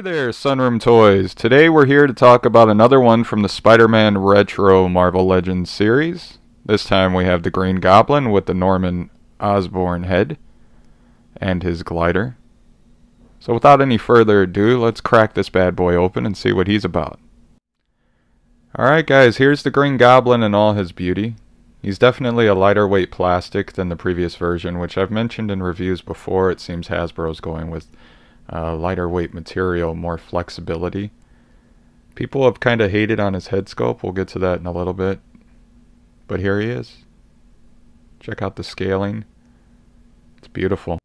there, Sunroom Toys. Today we're here to talk about another one from the Spider-Man Retro Marvel Legends series. This time we have the Green Goblin with the Norman Osborn head and his glider. So without any further ado, let's crack this bad boy open and see what he's about. Alright guys, here's the Green Goblin in all his beauty. He's definitely a lighter weight plastic than the previous version, which I've mentioned in reviews before. It seems Hasbro's going with uh, lighter weight material, more flexibility. People have kind of hated on his head sculpt. We'll get to that in a little bit. But here he is. Check out the scaling. It's beautiful.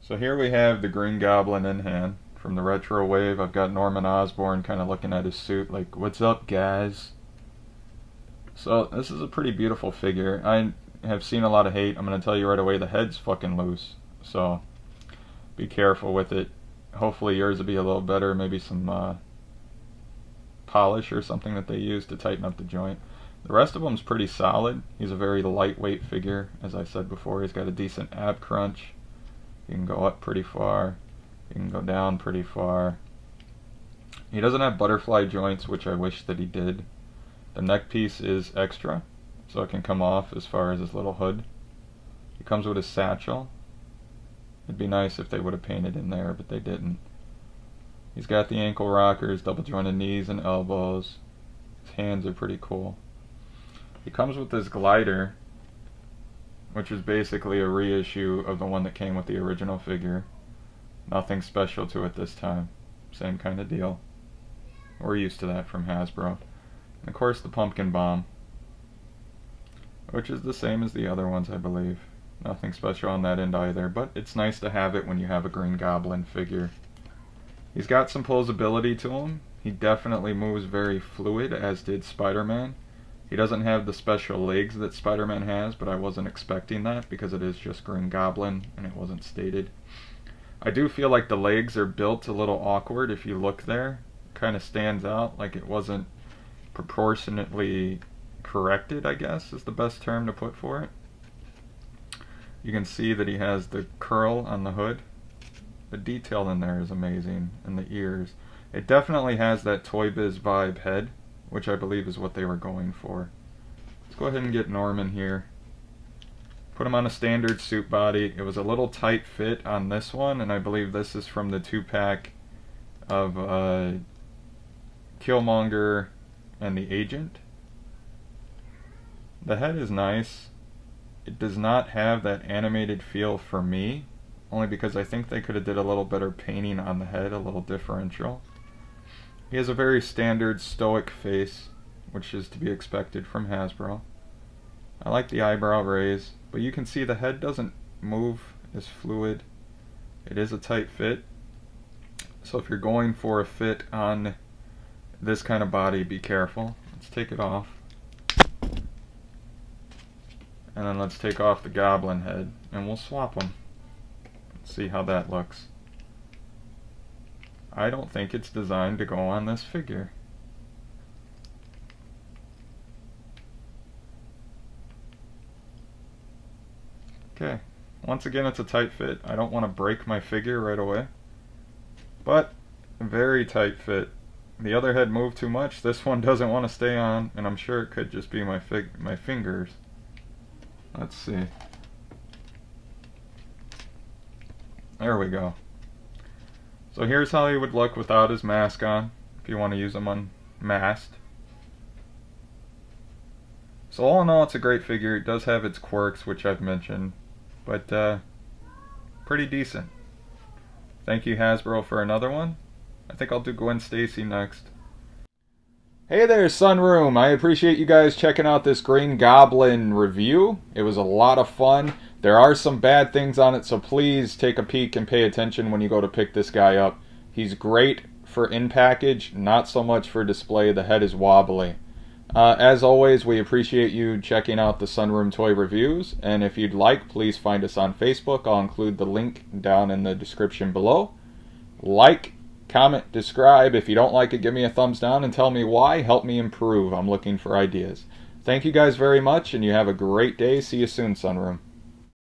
So here we have the Green Goblin in hand from the retro wave. I've got Norman Osborn kind of looking at his suit like, what's up guys? So this is a pretty beautiful figure. I have seen a lot of hate. I'm going to tell you right away, the head's fucking loose. So be careful with it. Hopefully yours will be a little better, maybe some uh, polish or something that they use to tighten up the joint. The rest of them's pretty solid. He's a very lightweight figure, as I said before. He's got a decent ab crunch. He can go up pretty far. He can go down pretty far. He doesn't have butterfly joints, which I wish that he did. The neck piece is extra, so it can come off as far as his little hood. He comes with a satchel, It'd be nice if they would have painted in there, but they didn't. He's got the ankle rockers, double jointed knees and elbows. His hands are pretty cool. He comes with this glider, which is basically a reissue of the one that came with the original figure. Nothing special to it this time. Same kind of deal. We're used to that from Hasbro. And of course the pumpkin bomb, which is the same as the other ones I believe. Nothing special on that end either, but it's nice to have it when you have a Green Goblin figure. He's got some posability to him. He definitely moves very fluid, as did Spider-Man. He doesn't have the special legs that Spider-Man has, but I wasn't expecting that because it is just Green Goblin and it wasn't stated. I do feel like the legs are built a little awkward if you look there. Kind of stands out like it wasn't proportionately corrected, I guess is the best term to put for it. You can see that he has the curl on the hood. The detail in there is amazing, and the ears. It definitely has that Toy Biz vibe head, which I believe is what they were going for. Let's go ahead and get Norman here. Put him on a standard suit body. It was a little tight fit on this one, and I believe this is from the two-pack of uh, Killmonger and the Agent. The head is nice it does not have that animated feel for me, only because I think they could have did a little better painting on the head, a little differential. He has a very standard stoic face, which is to be expected from Hasbro. I like the eyebrow raise, but you can see the head doesn't move as fluid. It is a tight fit. So if you're going for a fit on this kind of body, be careful. Let's take it off. And then let's take off the goblin head and we'll swap them. See how that looks. I don't think it's designed to go on this figure. Okay, once again it's a tight fit. I don't want to break my figure right away. But, very tight fit. The other head moved too much, this one doesn't want to stay on, and I'm sure it could just be my, my fingers. Let's see. There we go. So here's how he would look without his mask on, if you want to use him unmasked. So all in all, it's a great figure. It does have its quirks, which I've mentioned, but uh, pretty decent. Thank you, Hasbro, for another one. I think I'll do Gwen Stacy next. Hey there, Sunroom! I appreciate you guys checking out this Green Goblin review. It was a lot of fun. There are some bad things on it, so please take a peek and pay attention when you go to pick this guy up. He's great for in-package, not so much for display. The head is wobbly. Uh, as always, we appreciate you checking out the Sunroom Toy Reviews, and if you'd like, please find us on Facebook. I'll include the link down in the description below. Like, Comment, describe. If you don't like it, give me a thumbs down and tell me why. Help me improve. I'm looking for ideas. Thank you guys very much, and you have a great day. See you soon, Sunroom.